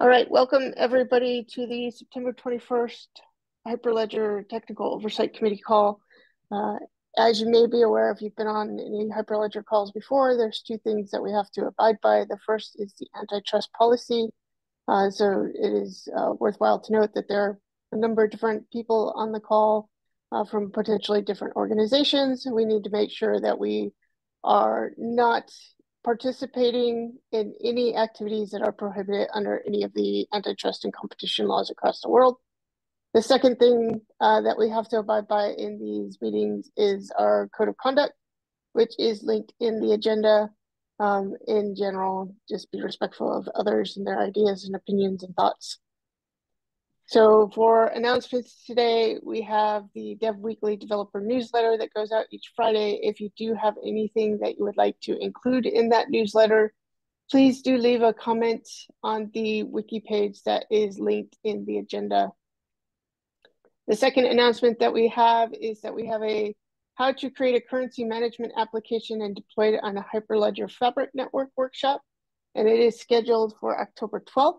All right, welcome everybody to the September 21st Hyperledger Technical Oversight Committee call. Uh, as you may be aware, if you've been on any Hyperledger calls before, there's two things that we have to abide by. The first is the antitrust policy. Uh, so it is uh, worthwhile to note that there are a number of different people on the call uh, from potentially different organizations. We need to make sure that we are not participating in any activities that are prohibited under any of the antitrust and competition laws across the world. The second thing uh, that we have to abide by in these meetings is our code of conduct, which is linked in the agenda. Um, in general, just be respectful of others and their ideas and opinions and thoughts. So for announcements today, we have the Dev Weekly Developer Newsletter that goes out each Friday. If you do have anything that you would like to include in that newsletter, please do leave a comment on the wiki page that is linked in the agenda. The second announcement that we have is that we have a how to create a currency management application and deploy it on a Hyperledger Fabric Network workshop. And it is scheduled for October 12th.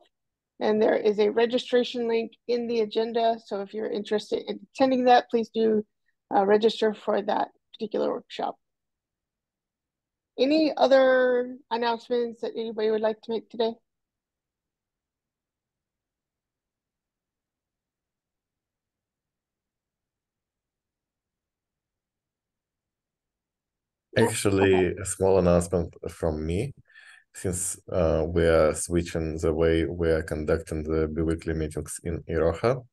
And there is a registration link in the agenda. So if you're interested in attending that, please do uh, register for that particular workshop. Any other announcements that anybody would like to make today? Actually, a small announcement from me since uh, we are switching the way we are conducting the biweekly meetings in Iroha.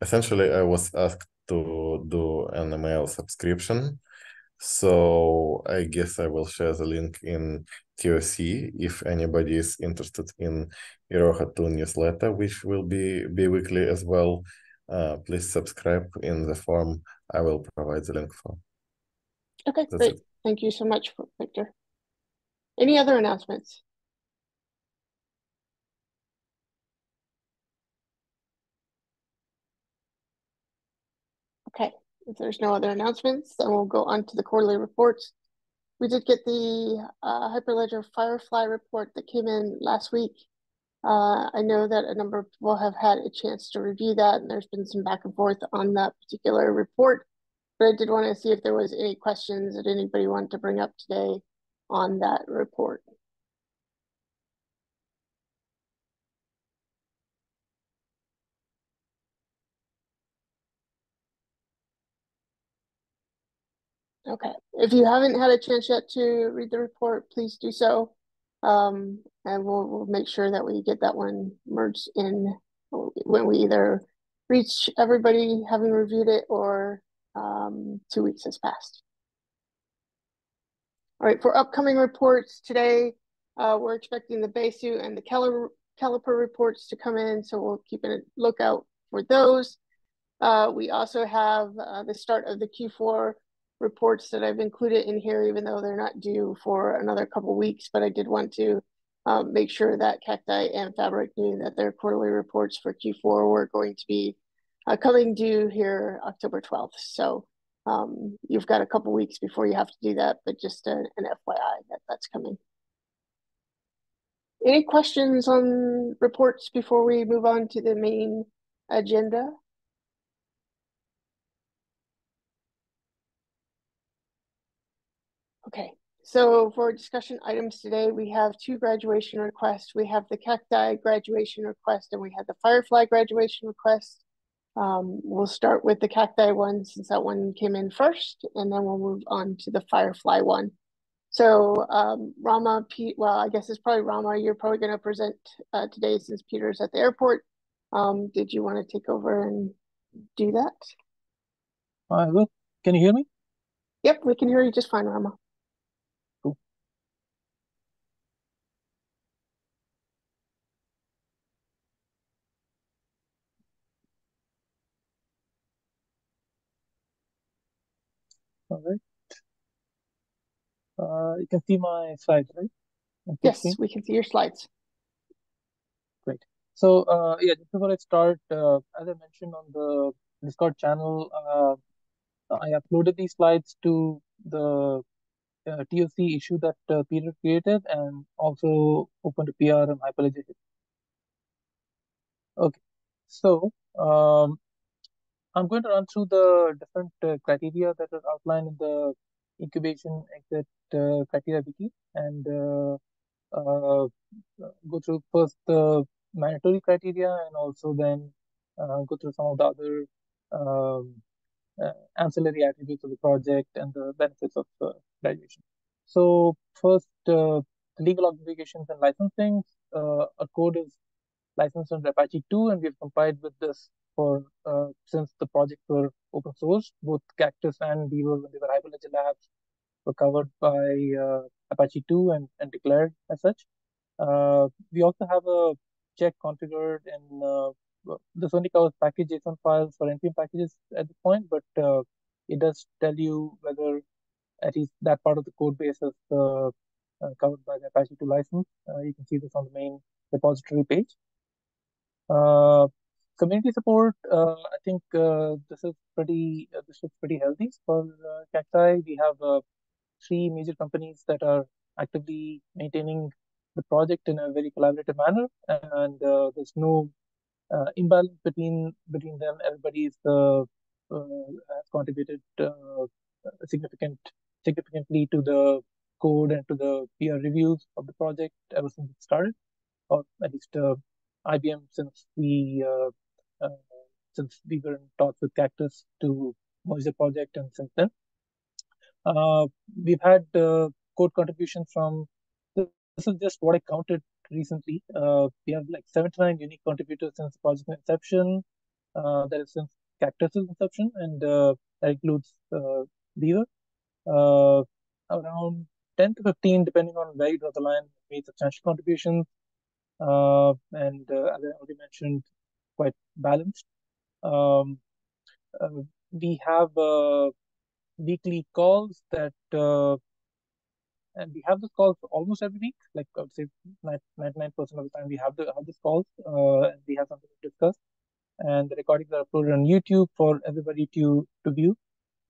Essentially, I was asked to do an email subscription. So I guess I will share the link in TOC if anybody is interested in Iroha 2 newsletter, which will be bi-weekly as well. Uh, please subscribe in the form I will provide the link for. Okay, That's great. It. Thank you so much, Victor. Any other announcements? Okay, if there's no other announcements, then we'll go on to the quarterly reports. We did get the uh, Hyperledger Firefly report that came in last week. Uh, I know that a number of people have had a chance to review that, and there's been some back and forth on that particular report. But I did want to see if there was any questions that anybody wanted to bring up today on that report. Okay, if you haven't had a chance yet to read the report, please do so. Um, and we'll, we'll make sure that we get that one merged in when we either reach everybody having reviewed it or um, two weeks has passed. All right, for upcoming reports today, uh, we're expecting the Besu and the Caliper, Caliper reports to come in, so we'll keep a lookout for those. Uh, we also have uh, the start of the Q4 reports that I've included in here, even though they're not due for another couple weeks, but I did want to um, make sure that Cacti and Fabric knew that their quarterly reports for Q4 were going to be uh, coming due here October 12th. So um, you've got a couple weeks before you have to do that, but just an, an FYI that that's coming. Any questions on reports before we move on to the main agenda? Okay, so for discussion items today, we have two graduation requests. We have the Cacti graduation request and we have the Firefly graduation request. Um, we'll start with the cacti one since that one came in first, and then we'll move on to the firefly one. So um, Rama, Pete, well, I guess it's probably Rama. You're probably going to present uh, today since Peter's at the airport. Um, did you want to take over and do that? I will. Can you hear me? Yep, we can hear you just fine, Rama. All right. Uh, you can see my slides, right? Yes, we can see your slides. Great. So, uh, yeah, just before I start, uh, as I mentioned on the Discord channel, uh, I uploaded these slides to the uh, TOC issue that uh, Peter created and also opened a PR and Hyperledger Okay. So um, I'm going to run through the different uh, criteria that are outlined in the incubation exit uh, criteria wiki and uh, uh, go through first the mandatory criteria and also then uh, go through some of the other um, uh, ancillary attributes of the project and the benefits of graduation. So first, legal obligations and licensing. a code is licensed under Apache 2 and we've complied with this for uh, since the projects were open source, both Cactus and Weaver when they were Hyperledger Labs were covered by uh, Apache 2 and, and declared as such. Uh, we also have a check configured in uh, this only covers package JSON files for NPM packages at this point, but uh, it does tell you whether at least that part of the code base is uh, covered by the Apache 2 license. you can see this on the main repository page. Uh, community support, uh, I think uh, this is pretty this is pretty healthy for Cacti. We have three major companies that are actively maintaining the project in a very collaborative manner, and there's no uh, imbalance between between them. Everybody uh, uh, has contributed significant significantly to the code and to the peer reviews of the project ever since it started, or at least IBM since we uh, uh, since we were in talks with Cactus to merge the project, and since then uh, we've had code contributions from. This is just what I counted recently. we have like 79 unique contributors since the project inception. that is since Cactus's inception, and that includes Weaver. around 10 to 15, depending on where you draw the line, made substantial contributions. Uh, and uh, as I already mentioned, quite balanced. Um, uh, we have weekly calls that and we have this calls almost every week. Like I would say, ninety-nine percent of the time we have the have this calls, uh, and we have something to discuss. And the recordings are uploaded on YouTube for everybody to to view.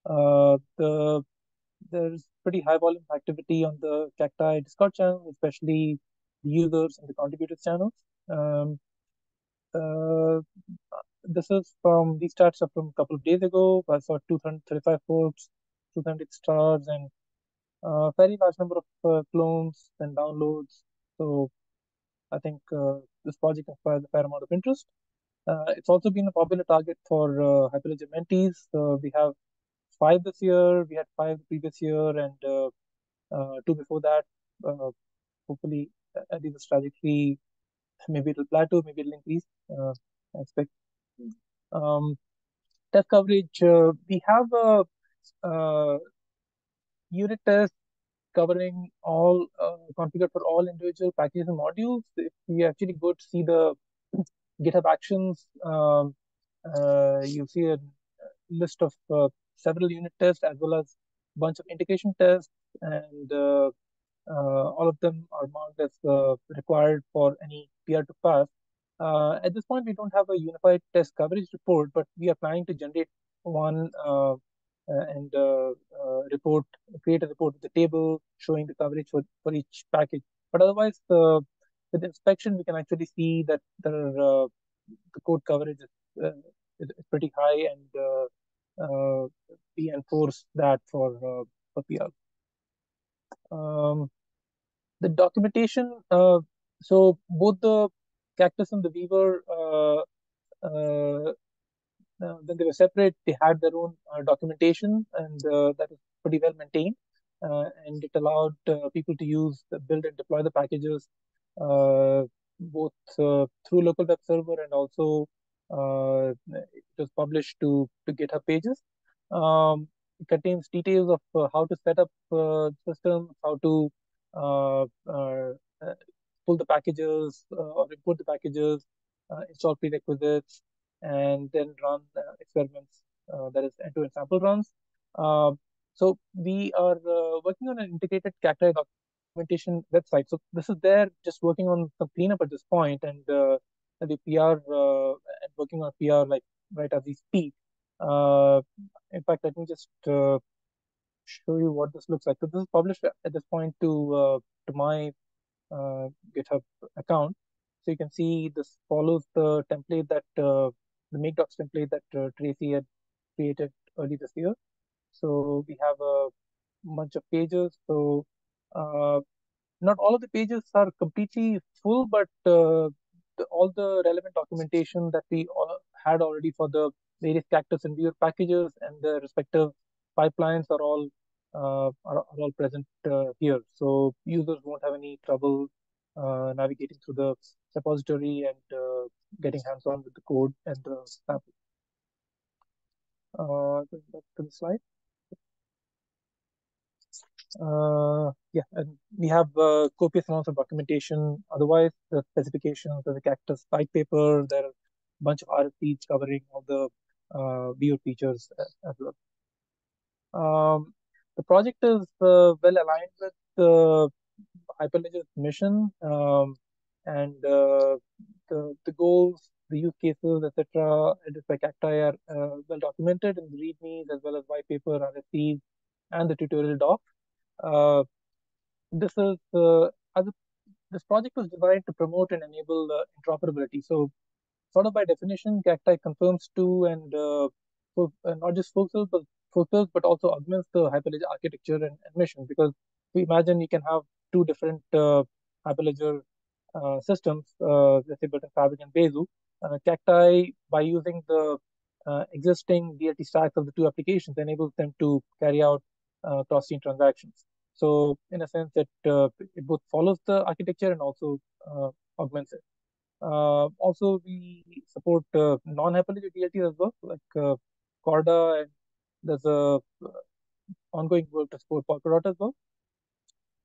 Uh, the there's pretty high volume activity on the Cacti Discord channel, especially the users and the contributors channels. Um, uh, this is from these stats are from a couple of days ago. I saw 235 votes, 200 stars, and a uh, very large number of uh, clones and downloads. So I think uh, this project has a fair amount of interest. Uh, it's also been a popular target for uh, Hyperledger mentees. we have five this year. We had five the previous year, and two before that. hopefully, at this trajectory, maybe it'll plateau, maybe it'll increase. Uh, I expect. Um, test coverage, uh, we have a, unit test covering all uh, configured for all individual packages and modules. If you actually go to see the GitHub Actions, um, uh, you see a list of several unit tests as well as bunch of integration tests and uh, all of them are marked as uh, required for any PR to pass. Uh, at this point, we don't have a unified test coverage report, but we are planning to generate one and report, create a report with the table showing the coverage for, for each package. But otherwise, the with inspection, we can actually see that uh, the code coverage is, uh, is, pretty high, and uh, we enforce that for for PR. Um, the documentation, uh, so both the cactus and the weaver, uh, uh, uh when they were separate, they had their own uh, documentation, and that is pretty well maintained. and it allowed people to use, build, and deploy the packages both through local web server and also it was published to to GitHub pages. Um, contains details of uh, how to set up uh, systems, how to uh, uh, pull the packages or import the packages, install prerequisites, and then run experiments. that is end-to-end sample runs. So we are working on an integrated Cacti documentation website. So this is there, just working on some cleanup at this point, and uh, the PR uh, and working on PR like right as we speak. Uh, in fact, let me just uh, show you what this looks like. So this is published at this point to uh, to my uh, GitHub account. so you can see this follows the template that uh, the MkDocs template that uh, Tracy had created early this year. So we have a bunch of pages. So uh, not all of the pages are completely full, but uh, the, all the relevant documentation that we had already for the various cactus and weaver packages and the respective pipelines are all uh, are, are, all present uh, here. So users won't have any trouble uh, navigating through the repository and uh, getting hands-on with the code and the sample. Uh, back to the slide. Uh, yeah, and we have copious amounts of documentation. Otherwise, the specifications of the Cactus white paper, there are a bunch of RFPs covering all the uh, weaver features as well. Um, the project is uh, well aligned with the Hyperledger's mission um, and uh, the, the goals, the use cases, etc. by Cacti are uh, well documented in the READMEs as well as white paper, RFPs, and the tutorial doc. This is as a, this project was designed to promote and enable uh, interoperability. So, sort of by definition, Cacti confirms to and uh, not just fulfills but fulfills but also augments the Hyperledger architecture and, and mission. Because we imagine you can have two different uh, Hyperledger uh, systems, uh, let's say Built-in Fabric and Besu. Uh, Cacti, by using the uh, existing DLT stacks of the two applications, enables them to carry out uh, cross-chain transactions. So in a sense, it, uh, it both follows the architecture and also augments it. Also, we support non-Hyperledger DLT as well, like Corda, and there's a ongoing work to support Polkadot as well.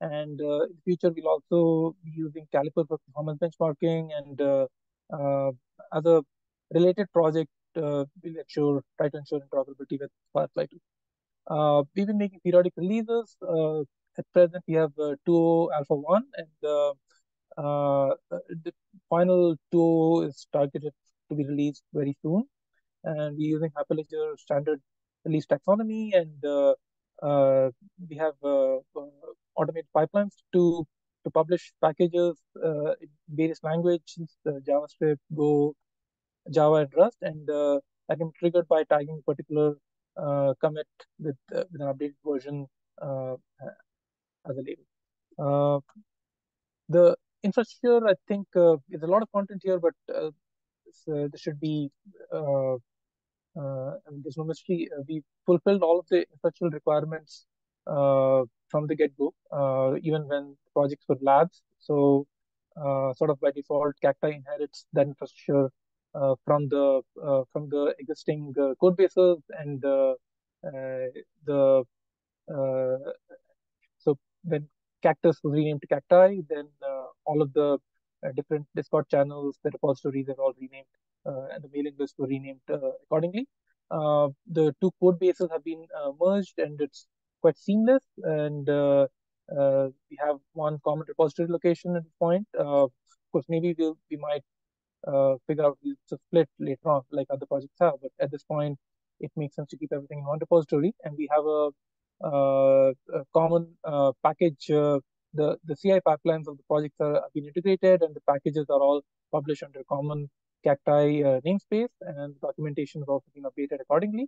And uh, in the future, we'll also be using Caliper for performance benchmarking. And uh, uh, as a related project, we'll ensure, try to ensure interoperability with Firefly too. Uh, we've been making periodic releases. Uh, at present, we have uh, 2 Alpha 1, and uh, uh, the final 2 is targeted to be released very soon. And we're using Hyperledger standard release taxonomy, and uh, we have automated pipelines to to publish packages in various languages, JavaScript, Go, Java, and Rust, and that can be triggered by tagging a particular uh, commit with, uh, with an updated version uh, as a label. the infrastructure, I think, there's a lot of content here, but this, this should be uh, there's no mystery. Uh, we fulfilled all of the infrastructural requirements uh, from the get-go, even when projects were labs. So, sort of by default, Cacti inherits that infrastructure uh, from the uh, from the existing uh, code bases and the so when Cactus was renamed to Cacti, then all of the different Discord channels, the repositories are all renamed, and the mailing lists were renamed accordingly. the two code bases have been merged, and it's quite seamless. And uh, we have one common repository location at this point. Uh, of course, maybe we we'll, we might uh, figure out to split later on, like other projects have. But at this point, it makes sense to keep everything in one repository, and we have uh, a common uh, package. Uh, the the CI pipelines of the projects are have been integrated, and the packages are all published under common Cacti uh, namespace, and documentation has also been updated accordingly.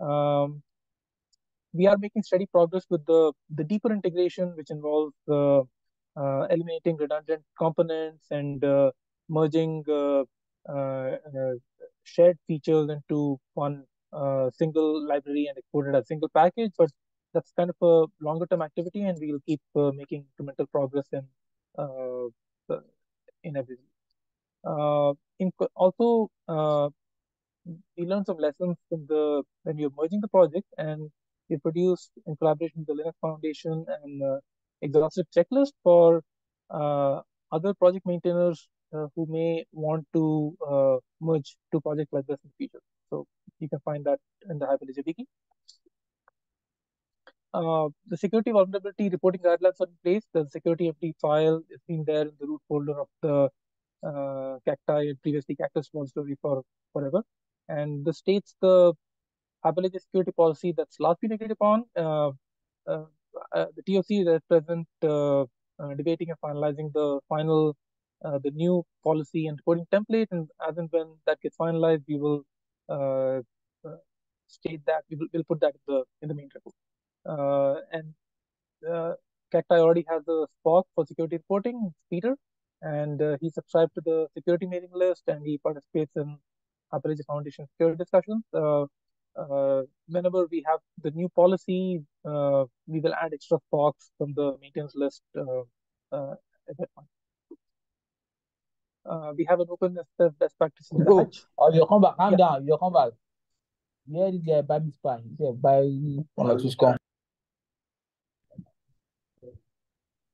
Um, we are making steady progress with the the deeper integration, which involves uh, eliminating redundant components and merging uh, uh, uh, shared features into one single library and export it as a single package. But that's kind of a longer term activity, and we'll keep making incremental progress in in everything. in also we learned some lessons from the when we were merging the project and we produced in collaboration with the Linux Foundation an uh, exhaustive checklist for uh, other project maintainers uh, who may want to uh, merge two projects like this in the future. So you can find that in the Hyperledger wiki. Uh, the security vulnerability reporting guidelines are in place. The security FD file is being there in the root folder of the uh, Cacti and previously Cactus repository for forever. And the states the Hyperledger security policy that's last been agreed upon. Uh, uh, uh the TOC is at present debating and finalizing the final the new policy and reporting template, and as and when that gets finalized, we will state that we will we'll put that in the in the main repo. Uh, and uh, Cacti already has a SPOC for security reporting, Peter, and uh, he subscribed to the security mailing list and he participates in Hyperledger Foundation security discussions. Uh, uh, whenever we have the new policy, uh, we will add extra SPOCs from the maintenance list uh, uh, at that point. Uh, we have an open best practices. Bro, oh, you come back, calm Yeah. down, you come back. Yeah, this guy buy me spy. He said buy one or two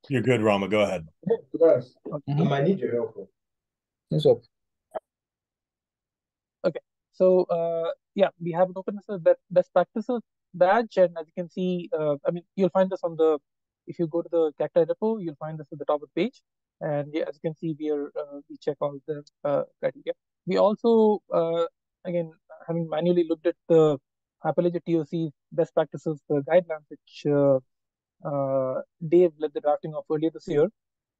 You're good, Rama. Go ahead. Guys, Okay. I might need your help. What's up? So uh, yeah, we have an OpenSSF best, best practices badge, and as you can see, uh, I mean, you'll find this on the if you go to the Cacti repo, you'll find this at the top of the page, and yeah, as you can see, we are uh, we check all the uh, criteria. We also uh, again having manually looked at the Hyperledger TOC best practices uh, guidelines, which uh, Dave led the drafting of earlier this year.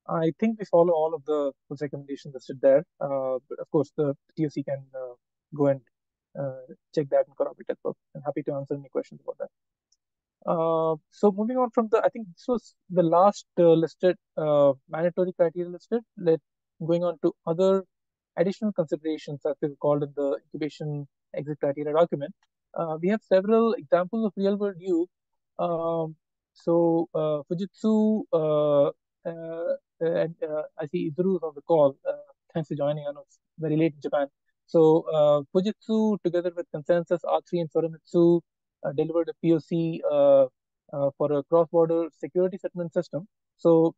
I think we follow all of the recommendations listed there. Uh, but of course, the TOC can uh, go and uh, check that and corroborate as well. I'm happy to answer any questions about that. Uh, so moving on from the, I think this was the last uh, listed uh, mandatory criteria listed. Let going on to other additional considerations as were called in the incubation exit criteria document. Uh, we have several examples of real world use. Um, so uh, Fujitsu uh, uh, and I see Izuru is on the call. Thanks for joining. I know it's very late in Japan. So Fujitsu, together with ConsenSys, R3, and Soramitsu, uh, delivered a POC for a cross-border security settlement system. So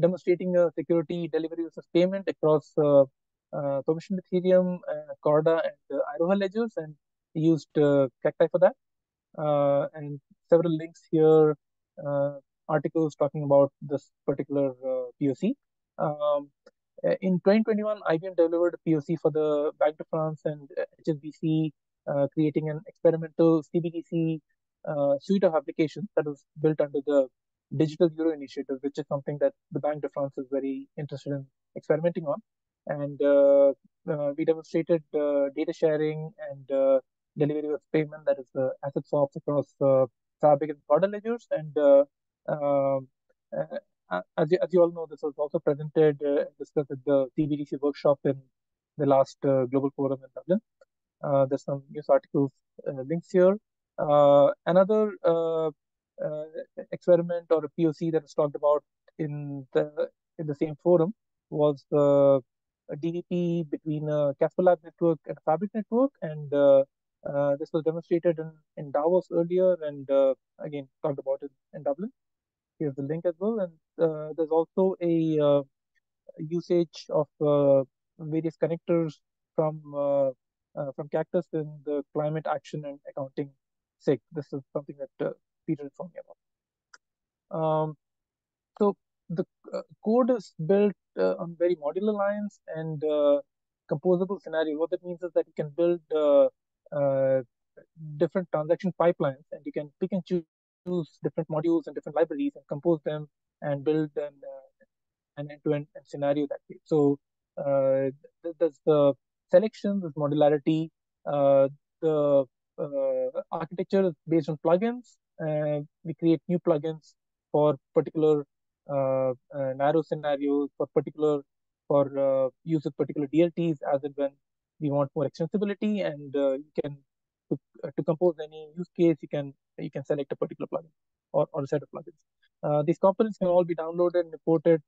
demonstrating a security delivery versus payment across uh, uh, permissioned Ethereum, uh, Corda, and uh, Iroha ledgers, and used uh, Cacti for that. And several links here, articles talking about this particular uh, POC. Um, uh, in 2021, IBM delivered a POC for the Bank of France and uh, HSBC, uh, creating an experimental CBDC uh, suite of applications that was built under the Digital Euro Initiative, which is something that the Banque de France is very interested in experimenting on. And uh, uh, we demonstrated uh, data sharing and uh, delivery of payment, that is asset swaps across uh, Fabric and Corda ledgers. And uh, um, uh, uh, as you, as you all know, this was also presented uh, and discussed at the CBDC workshop in the last uh, global forum in Dublin. Uh, there's some news articles uh, links here. Uh, another uh, uh, experiment or a POC that was talked about in the in the same forum was uh, a DVP between a Casper Lab network and a Fabric network, and uh, uh, this was demonstrated in, in Davos earlier, and uh, again talked about it in Dublin. Here's the link as well, and uh, there's also a uh, usage of uh, various connectors from from Cactus in the climate action and accounting SIG. This is something that Peter informed me about. Um, so the code is built on very modular lines and composable scenario. What that means is that you can build different transaction pipelines and you can pick and choose different modules and different libraries and compose them and build an, uh, an end-to-end scenario that way. So uh, there's the selection, there's modularity, uh, the uh, architecture is based on plugins. we create new plugins for particular uh, uh, narrow scenarios, for particular for uh, use of particular DLTs as and when we want more extensibility, and uh, you can to, uh, to compose any use case, you can you can select a particular plugin or, or a set of plugins. Uh, these components can all be downloaded and imported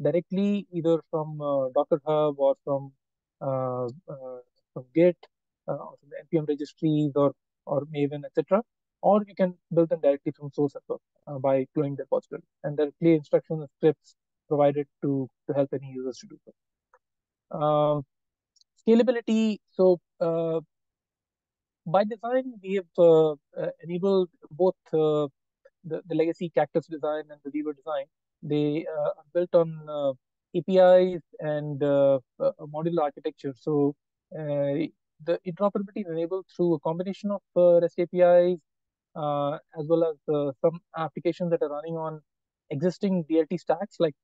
directly either from uh, Docker Hub or from uh, uh, from Git or from the npm registries or or Maven, etc. Or you can build them directly from source as well by cloning the repository. And there are clear instructions and scripts provided to to help any users to do so. Um, scalability. So uh, by design, we have uh, uh, enabled both the, the legacy Cactus design and the Weaver design. They are built on APIs and uh, a modular architecture. So uh, the interoperability is enabled through a combination of uh, REST APIs as well as some applications that are running on existing DLT stacks like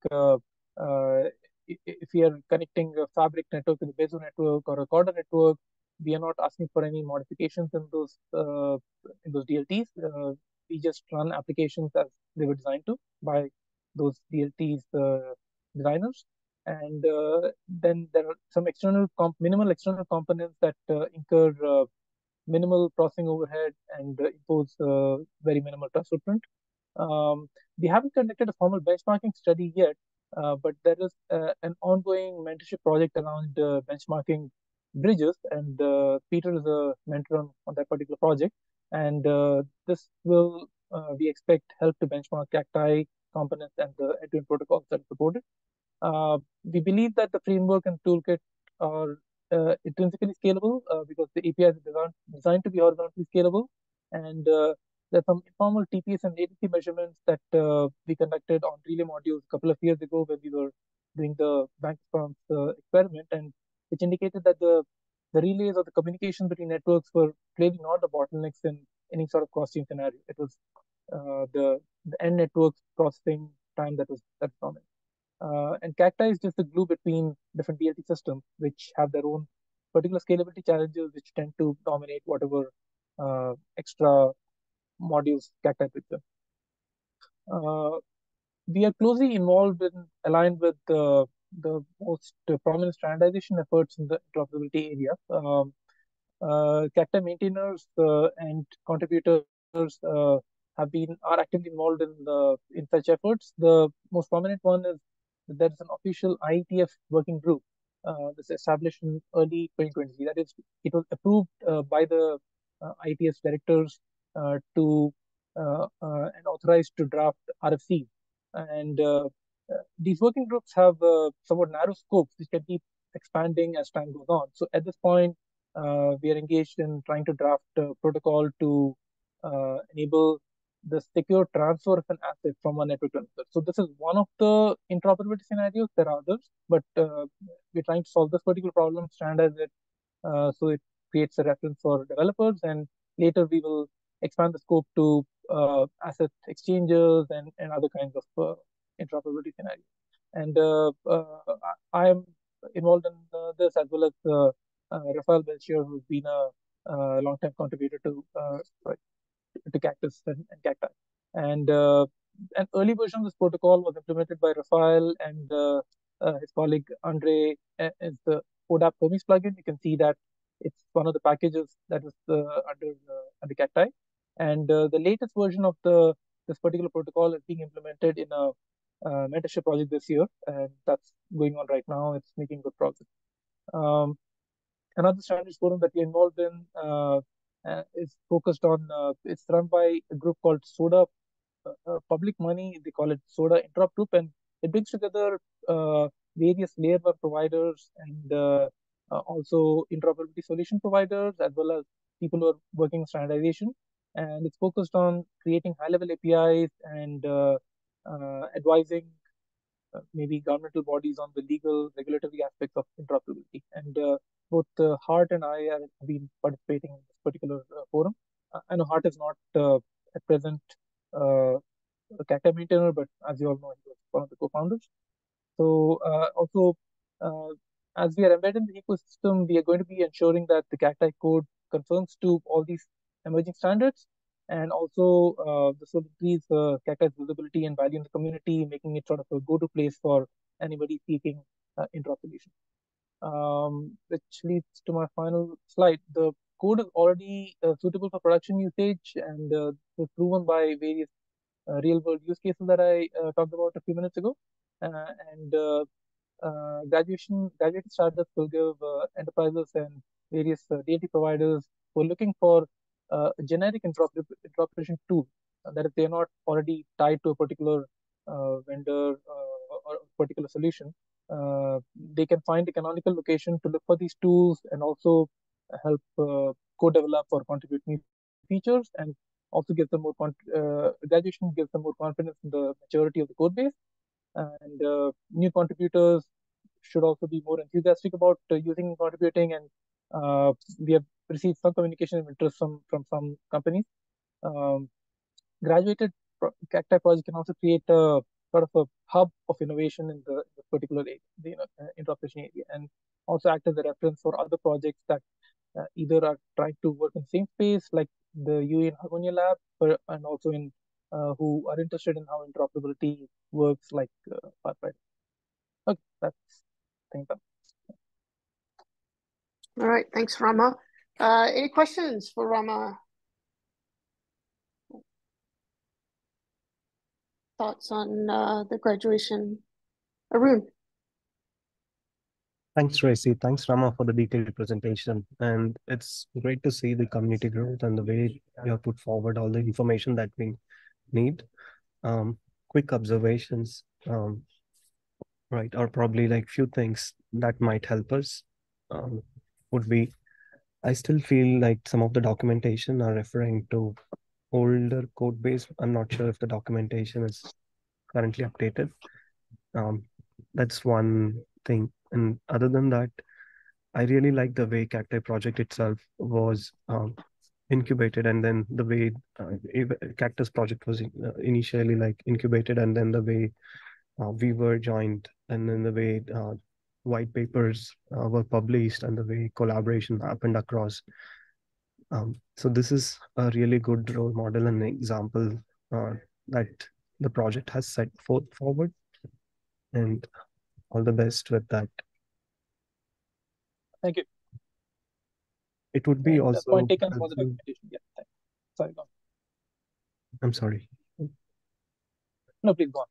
if we are connecting a fabric network to the Besu network or a Corda network, we are not asking for any modifications in those uh, in those DLTs. Uh, we just run applications as they were designed to by those DLTs uh, designers. And uh, then there are some external minimal external components that uh, incur uh, minimal processing overhead and impose very minimal trust footprint. Um, we haven't conducted a formal benchmarking study yet, uh, but there is uh, an ongoing mentorship project around uh, benchmarking bridges, and Peter is a mentor on, on that particular project. And this will, we expect, help to benchmark cacti components and the end-to-end protocols that are supported. Uh, we believe that the framework and toolkit are uh, intrinsically scalable uh, because the API is designed, designed to be horizontally scalable. And there's some informal TPS and latency measurements that uh, we conducted on relay modules a couple of years ago when we were doing the bank accounts uh, experiment, and which indicated that the the relays or the communication between networks were clearly not the bottlenecks in any sort of costing scenario. It was uh, the the end network's processing time that was that prominent. Uh, and Cacti is just the glue between different DLT systems, which have their own particular scalability challenges, which tend to dominate whatever uh, extra modules Cacti Picture. Uh, we are closely involved and aligned with the, the most prominent standardization efforts in the interoperability area. Um, uh, maintainers uh, and contributors uh, have been are actively involved in the in such efforts. The most prominent one is there is an official IETF working group uh, that's established in early 2020. That is, it was approved uh, by the uh, IETF directors to uh, uh, and authorized to draft RFC. And these working groups have somewhat narrow scopes, which can keep expanding as time goes on. So at this point, we are engaged in trying to draft a protocol to enable the secure transfer of an asset from one network to another. So this is one of the interoperability scenarios. There are others, but uh, we're trying to solve this particular problem, standardize it, uh, so it creates a reference for developers, and later we will expand the scope to uh, asset exchanges and, and other kinds of uh, interoperability scenarios. And uh, uh I am involved in uh, this as well as uh, Rafael Belchior, who's been a, long-time contributor to to Cactus and, and Cacti. And an early version of this protocol was implemented by Rafael and his colleague Andre as the ODAP Hermes plugin. You can see that it's one of the packages that is under under Cacti. And uh, the latest version of the this particular protocol is being implemented in a uh, mentorship project this year, and that's going on right now. It's making good progress. Um, another standards forum that we're involved in uh, uh is focused on, uh, it's run by a group called SODA uh, Public Money. They call it SODA Interop Group, and it brings together various layer one providers and also interoperability solution providers, as well as people who are working on standardization and it's focused on creating high-level APIs and uh, uh, advising uh, maybe governmental bodies on the legal regulatory aspects of interoperability. And uh, both Hart and I have been participating in this particular uh, forum. Uh, I know Hart is not at present a Cacti maintainer, but as you all know, he was one of the co-founders. So also, as we are embedded in the ecosystem, we are going to be ensuring that the Cacti code conforms to all these emerging standards. And also, uh, this will increase uh, Cacti's visibility and value in the community, making it sort of a go-to place for anybody seeking uh. Um, which leads to my final slide. The code is already uh, suitable for production usage and uh, proven by various uh, real-world use cases that I uh, talked about a few minutes ago. and graduation graduated startups will give enterprises and various uh, DLT providers who are looking for uh, generic interoperation tool uh, that if they're not already tied to a particular uh, vendor uh, or a particular solution, uh, they can find a canonical location to look for these tools and also help uh, co-develop or contribute new features and also gives them more graduation gives them more confidence in the maturity of the code base. And new contributors should also be more enthusiastic about using and contributing and we have received some communication of interest from, from some companies. Um, graduated pro Cacti project can also create a sort of a hub of innovation in the, the particular area, the you know, uh, interoperation area, and also act as a reference for other projects that uh, either are trying to work in the same space, like the UAE and Harmonia Lab, or, and also in uh, who are interested in how interoperability works, like uh, Firefighter. Okay, that's done. All right, thanks, Rama. Uh, any questions for Rama? Thoughts on uh, the graduation? Arun? Thanks, Tracy. Thanks, Rama, for the detailed presentation. And it's great to see the community growth and the way you have put forward all the information that we need. Um, quick observations, um, right, or probably like few things that might help us um, would be, I still feel like some of the documentation are referring to older code base. I'm not sure if the documentation is currently updated. Um, that's one thing. And other than that, I really like the way Cacti project itself was um, incubated and then the way uh, Cactus project was uh, initially like incubated and then the way uh, we were joined and then the way uh, white papers uh, were published and the way collaboration happened across. Um, so this is a really good role model and example uh, that the project has set forth forward and all the best with that. Thank you. It would be And, uh, also point taken for the documentation. Yeah, thanks. Sorry, go on. I'm sorry. No, please go on.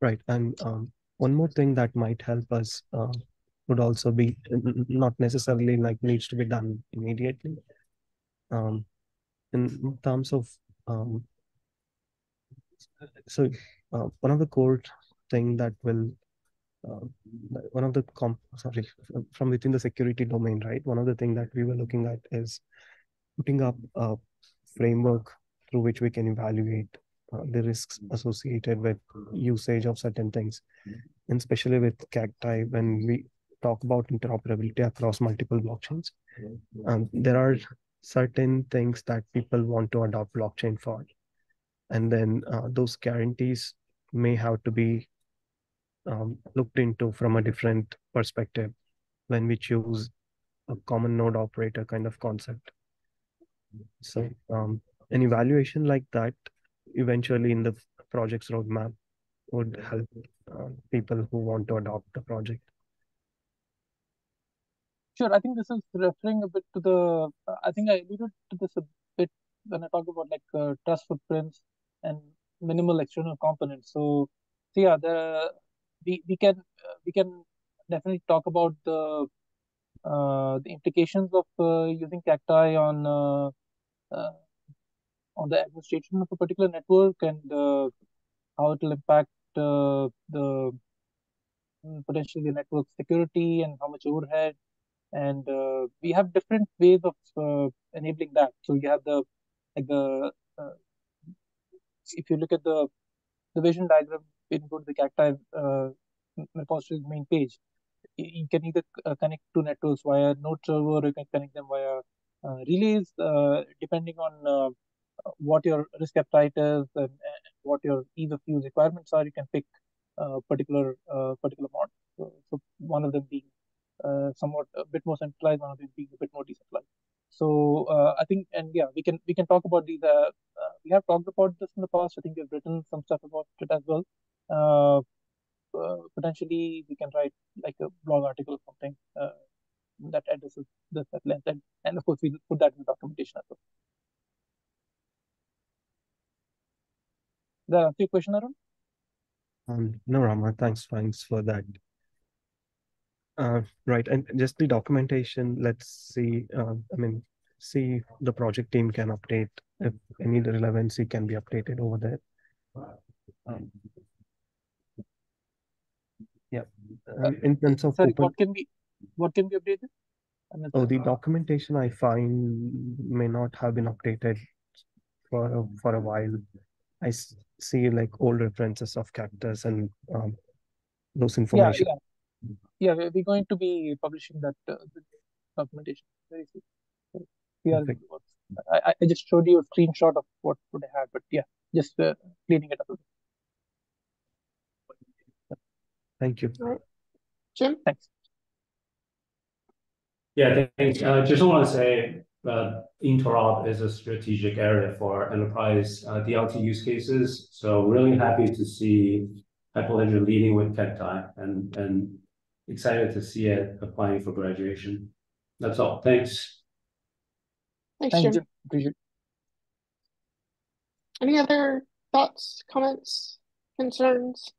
Right. And um, one more thing that might help us uh, would also be not necessarily like needs to be done immediately. Um, in terms of um, so uh, one of the core thing that will uh, one of the comp sorry from within the security domain, right? One of the thing that we were looking at is putting up a framework through which we can evaluate uh, the risks associated with usage of certain things, and especially with Cacti when we talk about interoperability across multiple blockchains. Um, there are certain things that people want to adopt blockchain for, and then uh, those guarantees may have to be um, looked into from a different perspective when we choose a common node operator kind of concept. So um, an evaluation like that eventually in the project's roadmap would help uh, people who want to adopt the project. Sure, I think this is referring a bit to the, I think I alluded to this a bit when I talk about like uh, trust footprints and minimal external components. So, so yeah, the we we can uh, we can definitely talk about the uh, the implications of uh, using cacti on uh, uh, on the administration of a particular network and uh, how it will impact uh, the mm, potentially the network security and how much overhead and uh, we have different ways of uh, enabling that. So you have the like the uh, if you look at the the vision diagram in go to the cacti uh, repository main page, you, can either uh, connect to networks via node server, or you can connect them via uh, relays, uh, depending on uh, what your risk appetite is and, and what your ease of use requirements are. You can pick a particular uh, particular model. So, so one of them being uh, somewhat a bit more centralized, one of them being a bit more decentralized. So uh, I think, and yeah, we can we can talk about these. Uh, uh, we have talked about this in the past. I think we've written some stuff about it as well. Uh, uh, potentially, we can write like a blog article or something uh, that addresses this at length, and, and of course we'll put that in the documentation as well. That answer your question, Arun? Um, no, Rama, thanks, thanks for that. Uh, right, and just the documentation, let's see, uh, I mean, see if the project team can update if any relevancy can be updated over there. Um, yeah, um, in terms of Sorry, open, what can be what can be updated? Oh, the documentation I find may not have been updated for a, for a while. I see like old references of cactus and um, those information. yeah. Yeah, we- we're going to be publishing that uh, documentation very soon. So we are in the Perfect. works. I, I- I just showed you a screenshot of what what I had, but yeah, just uh, cleaning it up. Thank you. Jim? Thanks. Yeah, thanks. Uh, just want to say, interop is a strategic area for enterprise uh, DLT use cases. So really happy to see Hyperledger leading with Cacti and and excited to see it applying for graduation. That's all. Thanks. Thanks, Thank you. Any other thoughts, comments, concerns?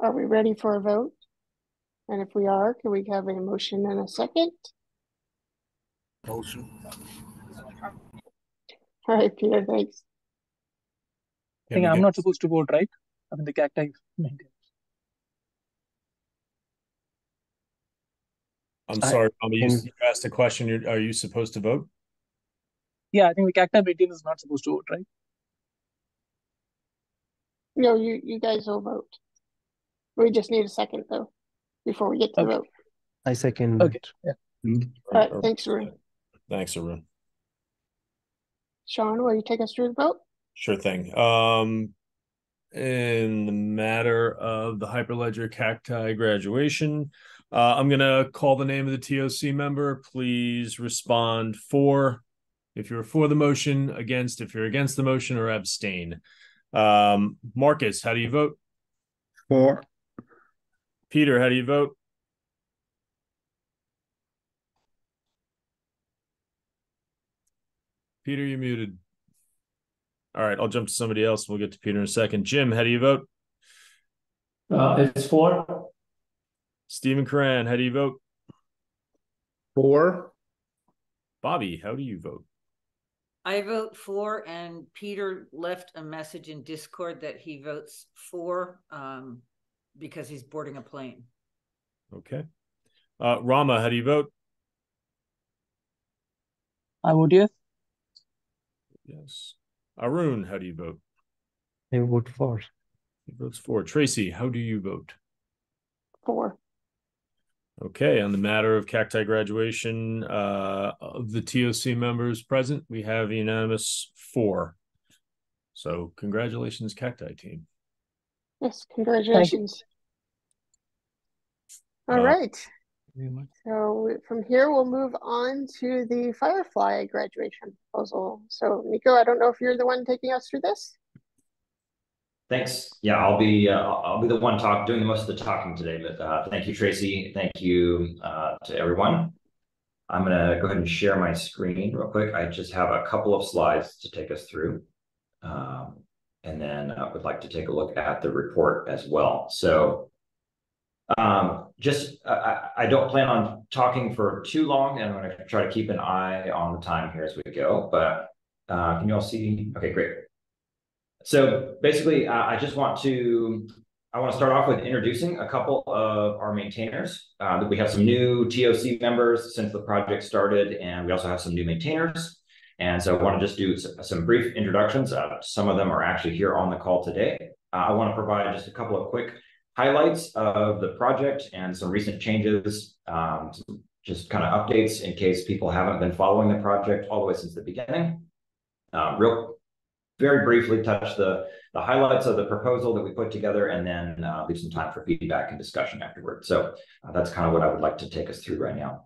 Are we ready for a vote? And if we are, can we have a motion and a second? Motion. All right, Peter, thanks. I think I'm not supposed to vote, right? I mean, the cacti maintainers. I'm I- sorry, Rama, you can- you asked a question. You're- Are you supposed to vote? Yeah, I think the cacti maintainer is not supposed to vote, right? No, you, you guys will vote. We just need a second though, before we get to the Okay. vote. I second. Okay. that. Yeah. All right, thanks, Arun. Thanks, Arun. Sean, will you take us through the vote? Sure thing. Um, in the matter of the Hyperledger Cacti graduation, uh, I'm gonna call the name of the TOC member. Please respond for if you're for the motion, against if you're against the motion, or abstain. Um, Marcus, how do you vote? For. Peter, how do you vote? Peter, you're muted. All right, I'll jump to somebody else. We'll get to Peter in a second. Jim, how do you vote? Uh, it's for. Stephen Curran, how do you vote? For. Bobby, how do you vote? I vote for, and Peter left a message in Discord that he votes for um, because he's boarding a plane. Okay. Uh, Rama, how do you vote? I vote yes. Yes. Arun, how do you vote? I vote for. He votes for. Tracy, how do you vote? For. Okay, on the matter of cacti graduation, uh, of the TOC members present, we have unanimous for. So congratulations, cacti team. Yes, congratulations. All Uh, right, Very much. so from here, we'll move on to the Firefly graduation proposal. So Nico, I don't know if you're the one taking us through this? Thanks. Yeah, I'll be, uh, I'll I'll be the one talk, doing the most of the talking today, but, uh, thank you, Tracy. Thank you, uh, to everyone. I'm gonna go ahead and share my screen real quick. I just have a couple of slides to take us through. Um, and then I would like to take a look at the report as well. So um, just, I, I, don't plan on talking for too long, and I'm gonna try to keep an eye on the time here as we go, but, uh, can you all see? Okay, great. So basically, uh, I just want to, I want to start off with introducing a couple of our maintainers. Uh, we have some new TOC members since the project started, and we also have some new maintainers. And so I want to just do some, some brief introductions. Uh, some of them are actually here on the call today. Uh, I want to provide just a couple of quick highlights of the project and some recent changes, um, just kind of updates in case people haven't been following the project all the way since the beginning. Uh, real very briefly touch the, the highlights of the proposal that we put together and then uh, leave some time for feedback and discussion afterward. So uh, that's kind of what I would like to take us through right now.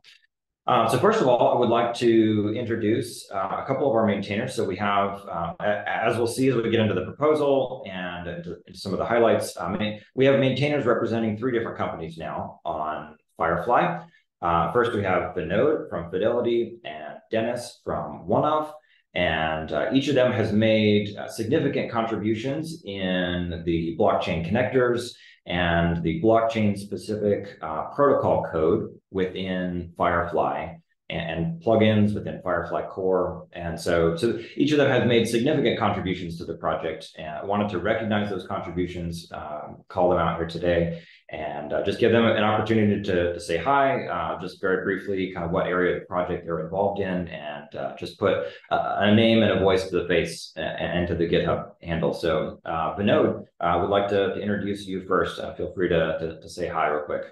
Uh, so first of all, I would like to introduce uh, a couple of our maintainers. So we have, uh, as we'll see as we get into the proposal and into, some of the highlights, um, we have maintainers representing three different companies now on Firefly. Uh, first, we have Vinod from Fidelity and Dennis from OneOf. And uh, each of them has made significant contributions in the blockchain connectors and the blockchain specific uh, protocol code within Firefly and, and, plugins within Firefly Core. And so, so each of them has made significant contributions to the project. And I wanted to recognize those contributions, um, call them out here today, and uh, just give them an opportunity to, to say hi, uh, just very briefly, kind of what area of the project they're involved in, and uh, just put a, name and a voice to the face and, and to the GitHub handle. So uh, Vinod, I would like to, to, introduce you first. Uh, feel free to, to, to, say hi real quick.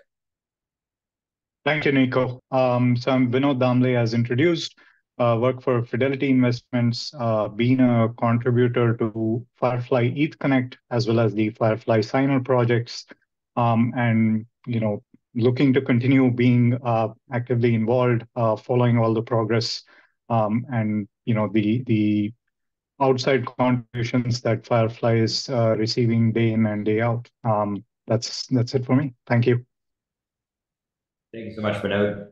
Thank you, Nico. Um, so I'm Vinod Damle as introduced. uh, work for Fidelity Investments, uh, been a contributor to Firefly ETH Connect as well as the Firefly Signer projects, and you know, looking to continue being uh, actively involved, uh, following all the progress, um, and you know, the the outside contributions that Firefly is uh, receiving day in and day out. Um, that's that's it for me. Thank you. Thank you so much, Vinod.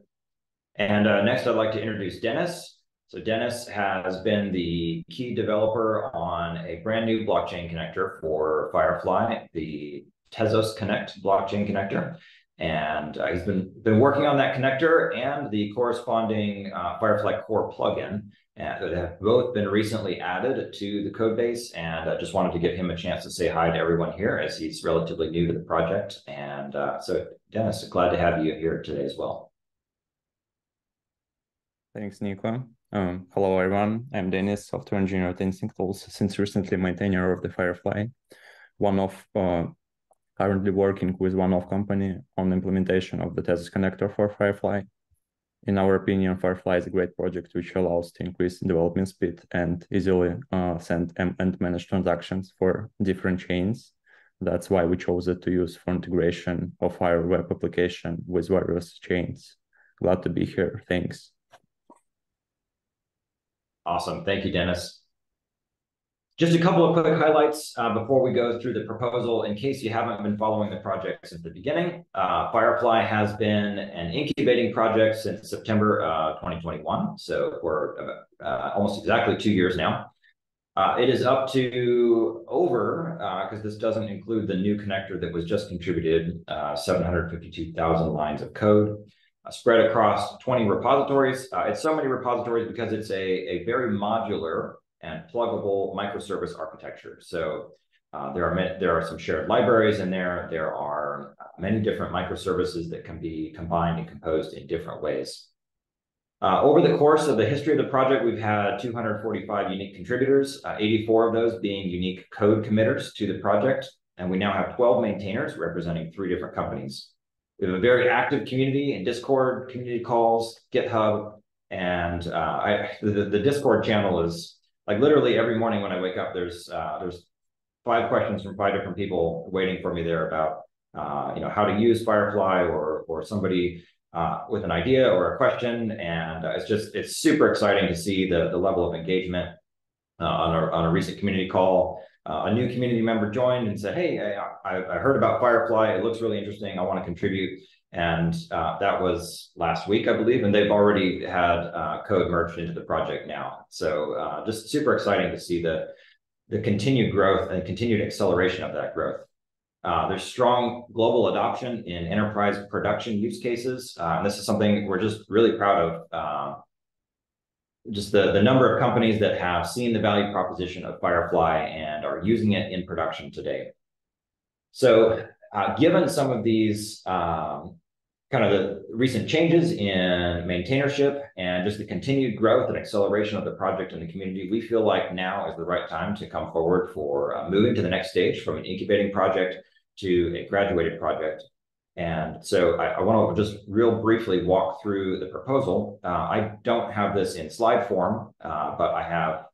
And next, I'd like to introduce Dennis. So Dennis has been the key developer on a brand new blockchain connector for Firefly, the Tezos Connect blockchain connector. And uh, he's been, been working on that connector and the corresponding uh, Firefly core plugin and that have both been recently added to the code base. And I just wanted to give him a chance to say hi to everyone here as he's relatively new to the project. And uh, so Dennis, glad to have you here today as well. Thanks, Nico. Um, hello, everyone. I'm Dennis, software engineer at Instinct Tools, since recently maintainer of the Firefly, one of uh, currently working with one of company on implementation of the Tezos connector for Firefly. In our opinion, Firefly is a great project which allows to increase development speed and easily uh, send and manage transactions for different chains. That's why we chose it to use for integration of our web application with various chains. Glad to be here. Thanks. Awesome. Thank you, Dennis. Just a couple of quick highlights uh, before we go through the proposal. In case you haven't been following the project since the beginning, uh, Firefly has been an incubating project since September uh, 2021. So we're uh, almost exactly two years now. Uh, it is up to over, because uh, this doesn't include the new connector that was just contributed, 752,000 lines of code spread across 20 repositories. Uh, it's so many repositories because it's a, a very modular and pluggable microservice architecture. So uh, there are there are some shared libraries in there. There are uh, many different microservices that can be combined and composed in different ways. Uh, over the course of the history of the project, we've had 245 unique contributors, uh, 84 of those being unique code committers to the project. And we now have 12 maintainers representing three different companies. We have a very active community in Discord, community calls, GitHub, and uh, I, the, the Discord channel is like literally every morning when I wake up, there's uh, there's five questions from five different people waiting for me there about uh, you know how to use Firefly or or somebody uh, with an idea or a question, and uh, it's just it's super exciting to see the the level of engagement uh, on a on a recent community call uh, a new community member joined and said, "Hey, I, I, heard about Firefly. It looks really interesting. I want to contribute." And uh, that was last week, I believe, and they've already had uh, code merged into the project now. So uh, just super exciting to see the the continued growth and continued acceleration of that growth. Uh, there's strong global adoption in enterprise production use cases. Uh, and this is something we're just really proud of just the, the number of companies that have seen the value proposition of Firefly and are using it in production today. So uh, given some of these um, kind of the recent changes in maintainership and just the continued growth and acceleration of the project in the community, we feel like now is the right time to come forward for uh, moving to the next stage from an incubating project to a graduated project and so I, I want to just real briefly walk through the proposal. Uh, I don't have this in slide form, uh, but I have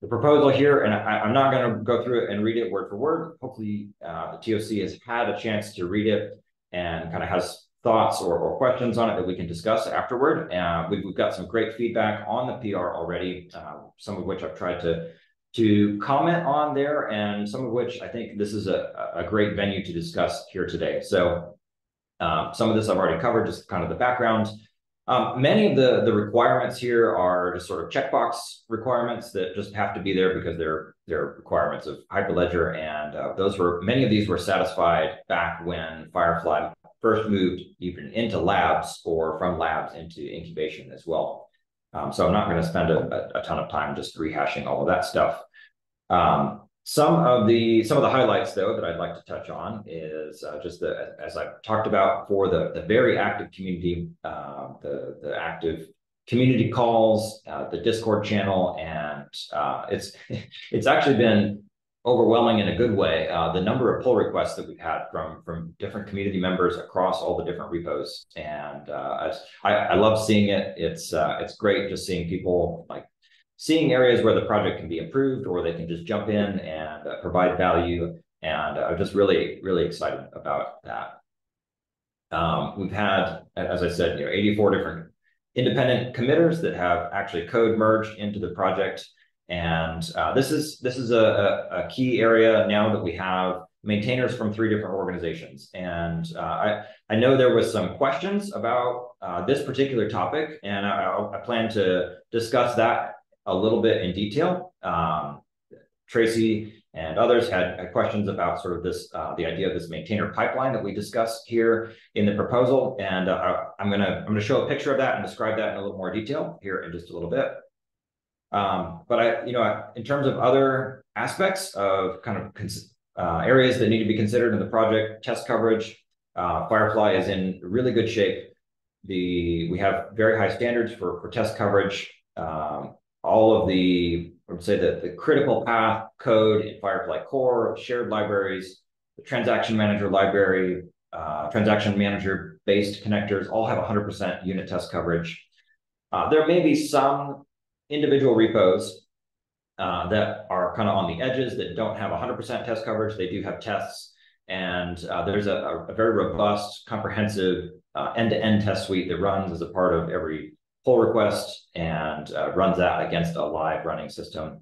the proposal here, and I, am not going to go through it and read it word for word. Hopefully, uh, the TOC has had a chance to read it and kind of has thoughts or, or questions on it that we can discuss afterward. Uh, we've, we've, got some great feedback on the PR already, uh, some of which I've tried to to comment on there, and some of which I think this is a, a great venue to discuss here today. So um, some of this I've already covered, just kind of the background. Um, many of the, the requirements here are just sort of checkbox requirements that just have to be there because they're, they're requirements of Hyperledger. And uh, those were, many of these were satisfied back when Firefly first moved even into labs or from labs into incubation as well. Um, so I'm not going to spend a, a, ton of time just rehashing all of that stuff. Um, some of the some of the highlights, though, that I'd like to touch on is uh, just the as I've talked about for the very active community, uh, the active community calls, uh, the Discord channel, and uh, it's it's actually been overwhelming in a good way the number of pull requests that we've had from different community members across all the different repos, and I, I love seeing it. It's it's great just seeing people like seeing areas where the project can be improved or they can just jump in and uh, provide value. And I'm just really really excited about that. Um, we've had, as I said, you know, 84 different independent committers that have actually code merged into the project. And uh, this is this is a, a, key area now that we have maintainers from three different organizations. And uh, I, I know there was some questions about uh, this particular topic, and I, I, plan to discuss that a little bit in detail. Um, Tracy and others had, questions about sort of this, uh, the idea of this maintainer pipeline that we discussed here in the proposal. And uh, I'm gonna I'm gonna show a picture of that and describe that in a little more detail here in just a little bit. Um, but I, you know, in terms of other aspects of kind of uh, areas that need to be considered in the project, test coverage, uh, Firefly is in really good shape. The we have very high standards for for test coverage. Um, all of the I would say that the critical path code in Firefly core, shared libraries, the transaction manager library, uh, transaction manager based connectors all have 100% unit test coverage. Uh, there may be some individual repos uh, that are kind of on the edges that don't have 100% test coverage. They do have tests. And uh, there's a, a, very robust, comprehensive uh, end-to-end test suite that runs as a part of every pull request and uh, runs that against a live running system.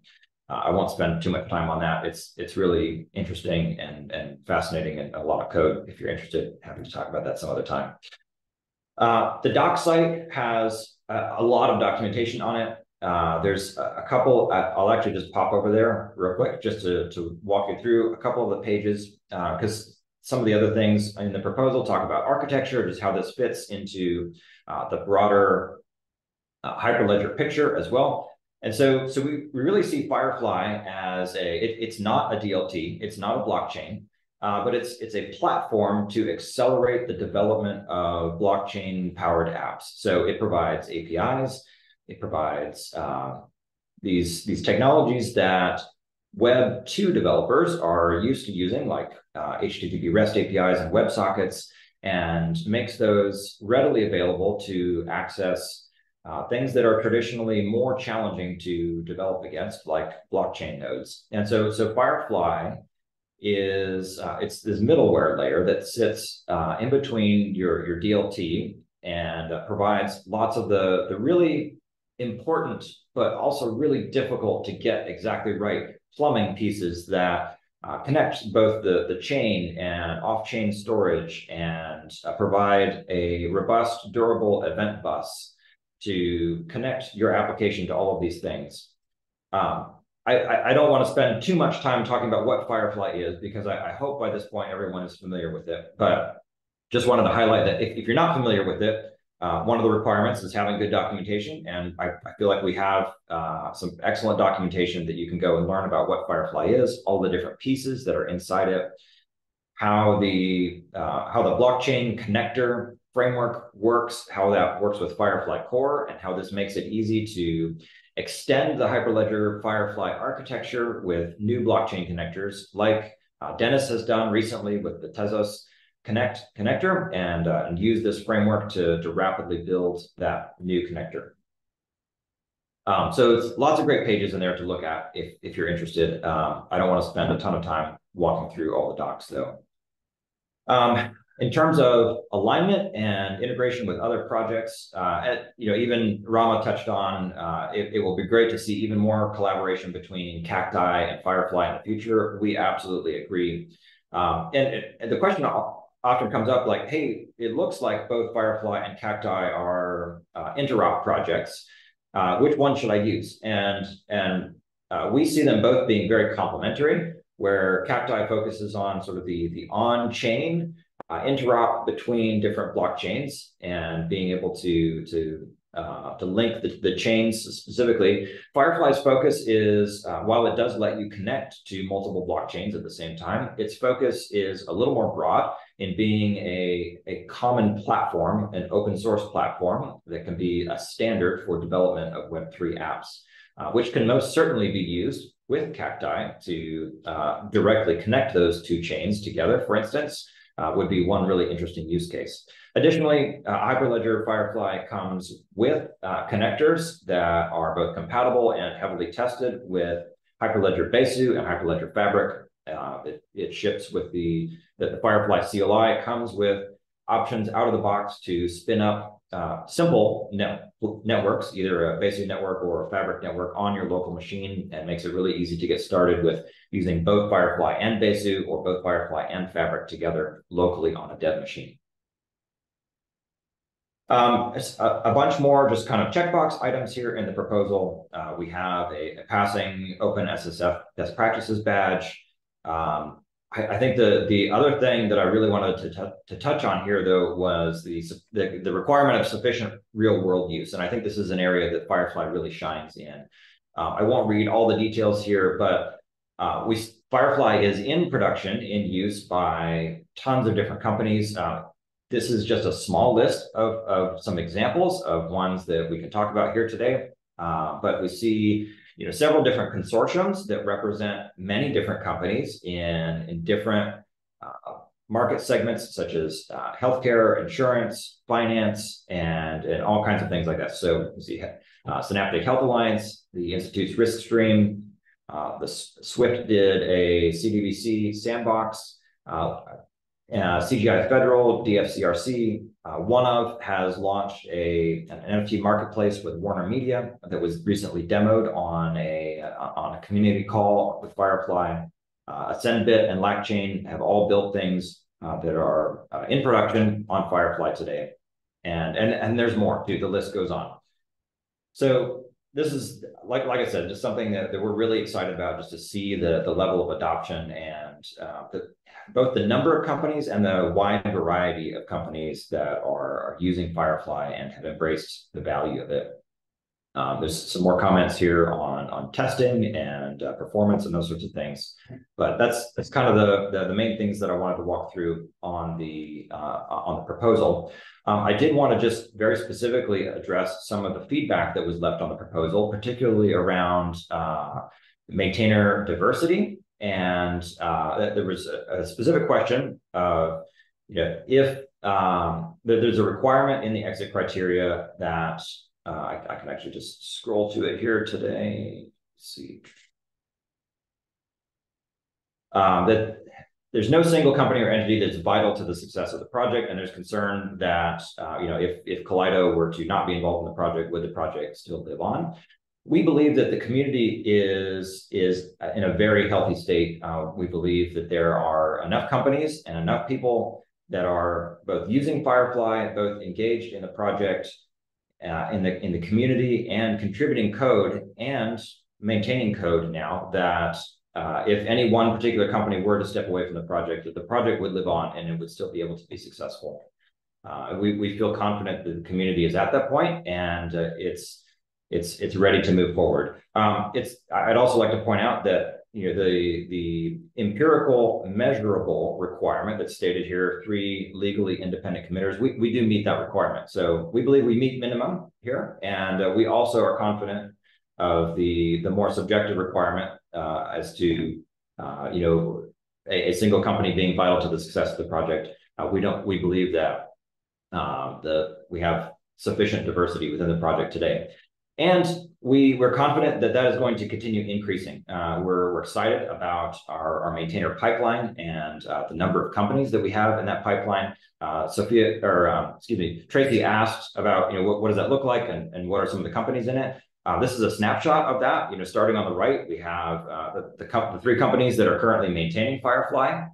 Uh, I won't spend too much time on that. It's it's really interesting and and fascinating and a lot of code. If you're interested, happy to talk about that some other time. Uh, the doc site has a, a, lot of documentation on it. Uh, there's a, a couple, I'll actually just pop over there real quick just to, to walk you through a couple of the pages because uh, some of the other things in the proposal talk about architecture, just how this fits into uh, the broader uh, Hyperledger picture as well. And so, so we, we really see Firefly as a, it, it's not a DLT, it's not a blockchain, uh, but it's, it's a platform to accelerate the development of blockchain powered apps. So it provides APIs, it provides uh, these, these technologies that Web 2 developers are used to using, like uh, HTTP REST APIs and WebSockets, and makes those readily available to access uh, things that are traditionally more challenging to develop against, like blockchain nodes. And so, so Firefly is uh, it's this middleware layer that sits uh, in between your your DLT and uh, provides lots of the the really important but also really difficult to get exactly right plumbing pieces that uh, connect both the, the chain and off-chain storage and uh, provide a robust, durable event bus to connect your application to all of these things. Um, I, I, don't want to spend too much time talking about what Firefly is because I, I, hope by this point everyone is familiar with it. But just wanted to highlight that if, if you're not familiar with it, uh, one of the requirements is having good documentation. And I, I feel like we have uh, some excellent documentation that you can go and learn about what Firefly is, all the different pieces that are inside it, how the uh, how the blockchain connector framework works, how that works with Firefly Core, and how this makes it easy to extend the Hyperledger Firefly architecture with new blockchain connectors, like uh, Dennis has done recently with the Tezos Connect connector, and, uh, and use this framework to, to rapidly build that new connector. Um, so it's lots of great pages in there to look at if, if you're interested. Um, I don't want to spend a ton of time walking through all the docs though. Um, in terms of alignment and integration with other projects, uh, at, you know, even Rama touched on, uh, it, it, will be great to see even more collaboration between Cacti and Firefly in the future. We absolutely agree. Um, and, and, the question often comes up like, hey, it looks like both Firefly and Cacti are uh, interop projects. Uh, which one should I use? And, and uh, we see them both being very complementary, where Cacti focuses on sort of the, the on-chain uh, interop between different blockchains and being able to to uh, to link the, the chains specifically. Firefly's focus is, uh, while it does let you connect to multiple blockchains at the same time, its focus is a little more broad in being a, a common platform, an open source platform that can be a standard for development of Web3 apps, uh, which can most certainly be used with Cacti to uh, directly connect those two chains together, for instance, uh, would be one really interesting use case. Additionally, uh, Hyperledger Firefly comes with uh, connectors that are both compatible and heavily tested with Hyperledger Besu and Hyperledger Fabric. Uh, it, it ships with the, the, the Firefly CLI. It comes with options out of the box to spin up uh, simple net, networks, either a Besu network or a Fabric network on your local machine, and makes it really easy to get started with using both Firefly and Besu or both Firefly and Fabric together locally on a dev machine. Um, a, a, bunch more just kind of checkbox items here in the proposal. Uh, we have a, a, passing OpenSSF best practices badge. Um, I, I, think the the other thing that I really wanted to, to touch on here, though, was the, the, the requirement of sufficient real world use. And I think this is an area that Firefly really shines in. Uh, I won't read all the details here, but uh, we Firefly is in production, in use by tons of different companies. Uh, this is just a small list of, of some examples of ones that we can talk about here today. Uh, but we see you know, several different consortiums that represent many different companies in, in different uh, market segments, such as uh, healthcare, insurance, finance, and, and all kinds of things like that. So you see uh, Synaptic Health Alliance, the Institute's RiskStream, uh, the Swift did a CBDC sandbox, uh, uh, CGI Federal, DFCRC, uh, OneOf has launched a an NFT marketplace with Warner Media that was recently demoed on a uh, on a community call with Firefly. Uh, Ascendbit and LACChain have all built things uh, that are uh, in production on Firefly today, and and and there's more too. The list goes on. So this is like like I said, just something that, that we're really excited about, just to see the the level of adoption and uh, the both the number of companies and the wide variety of companies that are, are using Firefly and have embraced the value of it. Um, there's some more comments here on on testing and uh, performance and those sorts of things, but that's that's kind of the, the, the main things that I wanted to walk through on the uh, on the proposal. Um, I did want to just very specifically address some of the feedback that was left on the proposal, particularly around uh, maintainer diversity and uh, there was a, a, specific question of, you know, if um, there's a requirement in the exit criteria that uh, I, I, can actually just scroll to it here today. See. Um, that there's no single company or entity that's vital to the success of the project, and there's concern that uh, you know if if Kaleido were to not be involved in the project, would the project still live on? We believe that the community is is in a very healthy state. Uh, we believe that there are enough companies and enough people that are both using Firefly, both engaged in the project, uh, in the in the community, and contributing code and maintaining code now. That uh, if any one particular company were to step away from the project, that the project would live on and it would still be able to be successful. Uh, we we feel confident that the community is at that point, and uh, it's it's it's ready to move forward. Um, it's I'd also like to point out that you know the the empirical measurable requirement that's stated here, three legally independent committers, we, we do meet that requirement. So we believe we meet minimum here, and uh, we also are confident of the the more subjective requirement uh, as to uh, you know a, a, single company being vital to the success of the project. Uh, we don't we believe that uh, the we have sufficient diversity within the project today. And we, we're confident that that is going to continue increasing. Uh, we're, we're excited about our, our maintainer pipeline and uh, the number of companies that we have in that pipeline. Uh, Sophia, or um, excuse me, Tracy asked about, you know, what, what does that look like and, and what are some of the companies in it? Uh, this is a snapshot of that. You know, starting on the right, we have uh, the, the, the, three companies that are currently maintaining Firefly.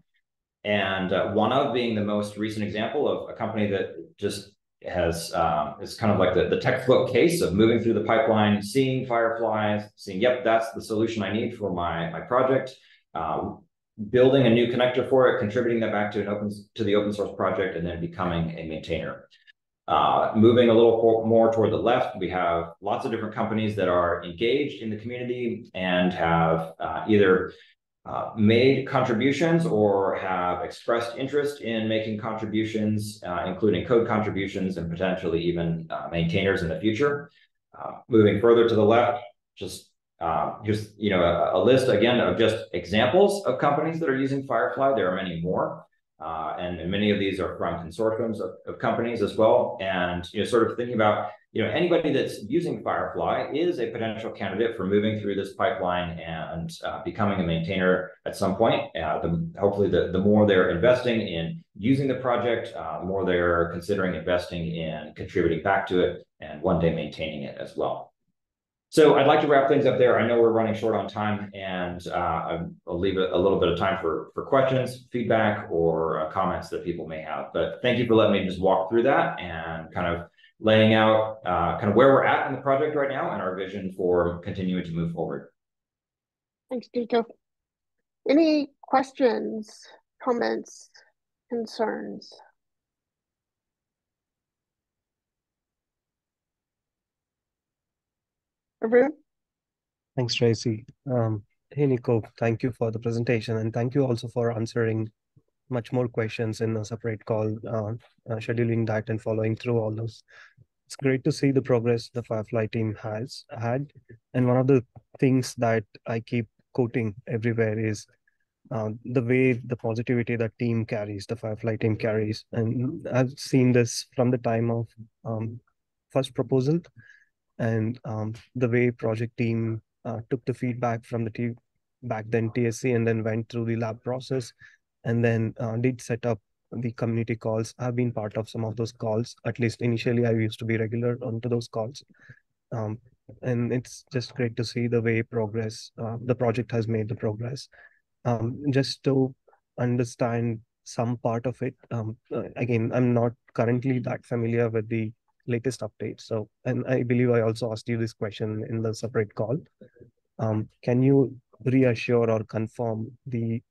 And uh, OneOf being the most recent example of a company that just has um, kind of like the, the textbook case of moving through the pipeline, seeing fireflies, seeing, yep, that's the solution I need for my, my project, um, building a new connector for it, contributing that back to an open to the open source project, and then becoming a maintainer. Uh, moving a little more toward the left, we have lots of different companies that are engaged in the community and have uh, either uh, made contributions or have expressed interest in making contributions, uh, including code contributions and potentially even uh, maintainers in the future. Uh, moving further to the left, just uh, just you know a, a, list again of just examples of companies that are using Firefly. There are many more, uh, and, and, many of these are from consortiums of, of, companies as well. And you know, sort of thinking about you know anybody that's using Firefly is a potential candidate for moving through this pipeline and uh, becoming a maintainer at some point. Uh, the, hopefully, the the more they're investing in using the project, uh, more they're considering investing in contributing back to it, and one day maintaining it as well. So I'd like to wrap things up there. I know we're running short on time, and uh, I'll leave a, a, little bit of time for for questions, feedback, or uh, comments that people may have. But thank you for letting me just walk through that and kind of laying out uh, kind of where we're at in the project right now and our vision for continuing to move forward. Thanks, Nico. Any questions, comments, concerns? Arun? Thanks, Tracy. Um, hey, Nico, thank you for the presentation and thank you also for answering much more questions in a separate call, uh, uh, scheduling that and following through all those. It's great to see the progress the Firefly team has had. And one of the things that I keep quoting everywhere is uh, the way the positivity that team carries, the Firefly team carries. And I've seen this from the time of um, first proposal and um, the way project team uh, took the feedback from the team back then TSC and then went through the lab process and then uh, did set up the community calls. I've been part of some of those calls. At least initially, I used to be regular onto those calls. Um, and it's just great to see the way progress, uh, the project has made the progress. Um, just to understand some part of it, um, uh, again, I'm not currently that familiar with the latest updates. So, and I believe I also asked you this question in the separate call. Um, can you reassure or confirm the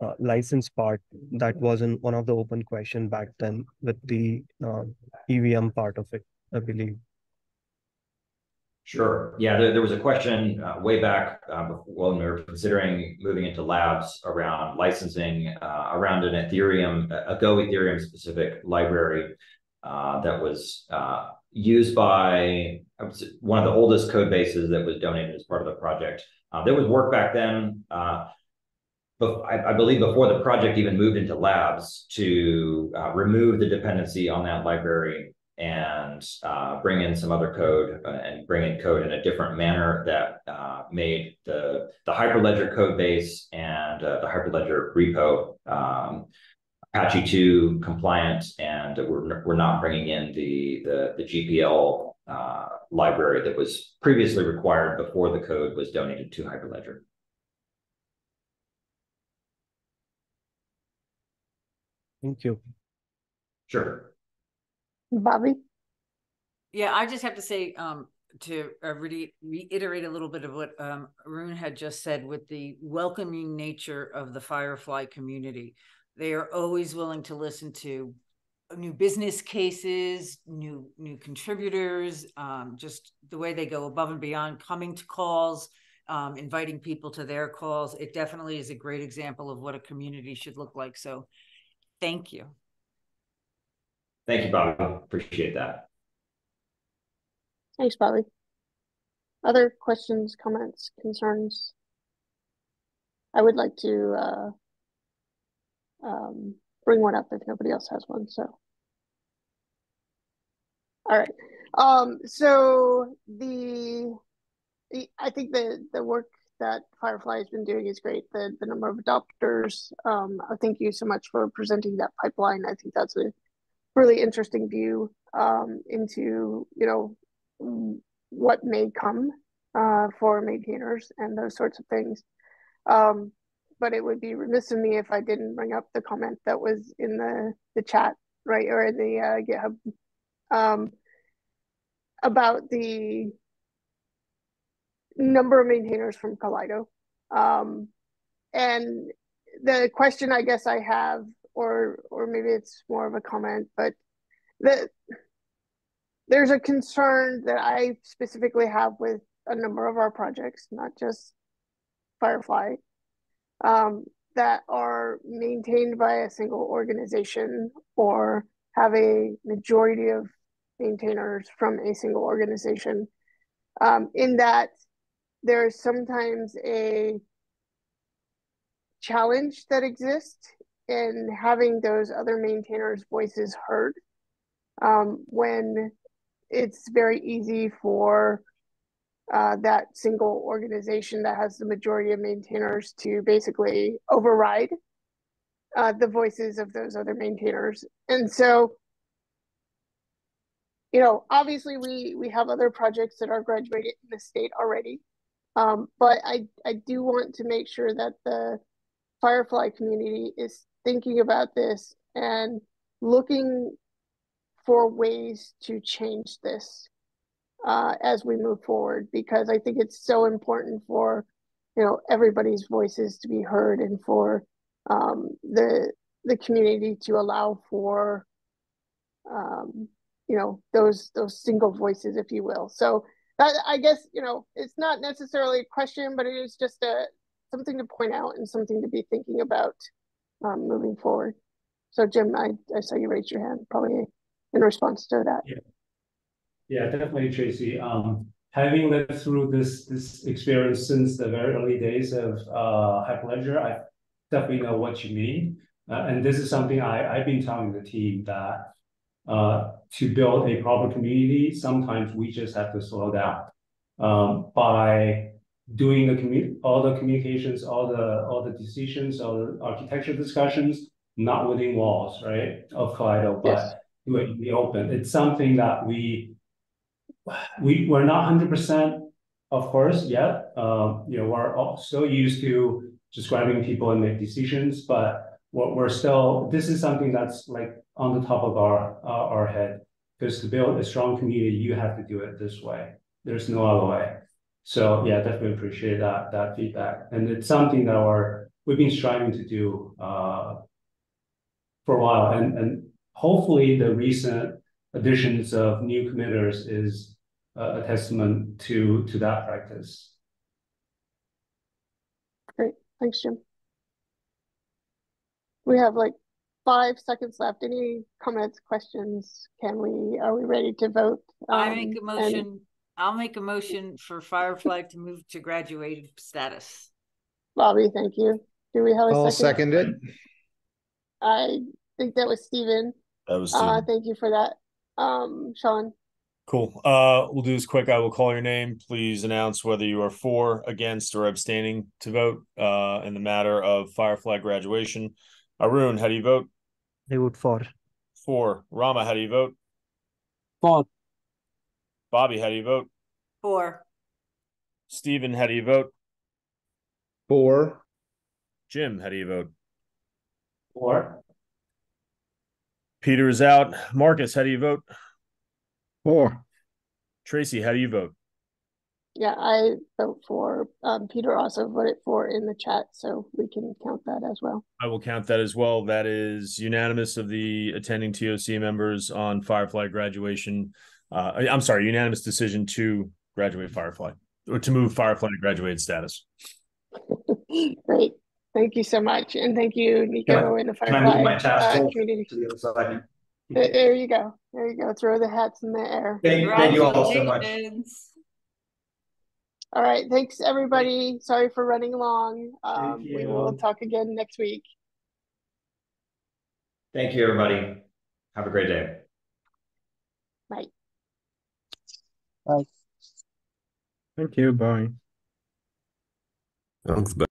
uh, license part that was in one of the open question back then with the uh, EVM part of it, I believe. Sure. Yeah, there, there was a question uh, way back uh, when we were considering moving into labs around licensing uh, around an Ethereum, a Go Ethereum specific library uh, that was used by one of the oldest code bases that was donated as part of the project. There was work back then, I, I, believe before the project even moved into labs to uh, remove the dependency on that library and uh, bring in some other code and bring in code in a different manner that made the, the Hyperledger code base and the Hyperledger repo um, Apache 2 compliant, and we're, we're not bringing in the, the, the GPL uh, library that was previously required before the code was donated to Hyperledger. Thank you. Sure. Bobby? Yeah, I just have to say um, to uh, re reiterate a little bit of what um, Arun had just said with the welcoming nature of the Firefly community. They are always willing to listen to new business cases, new new contributors, um, just the way they go above and beyond, coming to calls, um, inviting people to their calls. It definitely is a great example of what a community should look like. So, thank you. Thank you, Bobby. Appreciate that. Thanks, Bobby. Other questions, comments, concerns? I would like to uh, um, bring one up if nobody else has one. So, all right. Um, so the, the I think the the work that Firefly has been doing is great. The the number of adopters. Um, thank you so much for presenting that pipeline. I think that's a really interesting view um, into you know what may come uh, for maintainers and those sorts of things. Um, but it would be remiss of me if I didn't bring up the comment that was in the the chat, right, or in the uh, GitHub, um, about the number of maintainers from Kaleido. Um, and the question I guess I have, or or maybe it's more of a comment, but the there's a concern that I specifically have with a number of our projects, not just Firefly, um, that are maintained by a single organization or have a majority of maintainers from a single organization. Um, in that there's sometimes a challenge that exists in having those other maintainers' voices heard um, when it's very easy for uh, that single organization that has the majority of maintainers to basically override uh, the voices of those other maintainers. And so, you know, obviously we we have other projects that are graduated in the state already, um, but I I do want to make sure that the Firefly community is thinking about this and looking for ways to change this uh, as we move forward because I think it's so important for you know everybody's voices to be heard and for um, the the community to allow for um, you know those those single voices, if you will. So that I guess you know it's not necessarily a question, but it is just a something to point out and something to be thinking about um, moving forward. So Jim, I, I saw you raise your hand, probably in response to that. Yeah, yeah, definitely, Tracy. Um, having lived through this this experience since the very early days of uh, Hyperledger, I definitely know what you mean. Uh, and this is something I, I've been telling the team that uh, to build a proper community, sometimes we just have to slow down um, by doing the commu- all the communications, all the all the decisions, all the architecture discussions, not within walls, right, of Kaleido, but yes. do it in the open. It's something that we we we're not hundred percent, of course, yet. Um, you know, we're all so used to describing people and make decisions, but we're still this is something that's like on the top of our uh, our head because to build a strong community, you have to do it this way. There's no other way. So yeah, definitely appreciate that that feedback, and it's something that we're we've been striving to do uh, for a while, and and hopefully the recent additions of new committers is a testament to to that practice. Great, thanks, Jim. We have like five seconds left. Any comments, questions? Can we? Are we ready to vote? Um, I make a motion. And I'll make a motion for Firefly to move to graduated status. Bobby, thank you. Do we have a I'll second? second it. I think that was Stephen. That was Uh, thank you for that. Um, Sean, Cool. Uh, we'll do this quick. I will call your name. Please announce whether you are for, against, or abstaining to vote uh, in the matter of Firefly graduation. Arun, how do you vote? I vote for. For. Rama, how do you vote? For. Bobby, how do you vote? For. Stephen, how do you vote? For. Jim, how do you vote? For. Peter is out. Marcus, how do you vote? For. Tracy, how do you vote? Yeah, I vote for. Um, Peter also voted for in the chat, so we can count that as well. I will count that as well. That is unanimous of the attending TOC members on Firefly graduation. Uh, I'm sorry, unanimous decision to graduate Firefly or to move Firefly to graduate status. Great. Thank you so much. And thank you, Nico, and the Firefly uh, community. There you go. There you go. Throw the hats in the air. Thank, thank you all so much. All right. Thanks, everybody. Sorry for running long. Um, we will talk again next week. Thank you, everybody. Have a great day. Bye. Bye. Thank you. Bye. Thanks. Bye.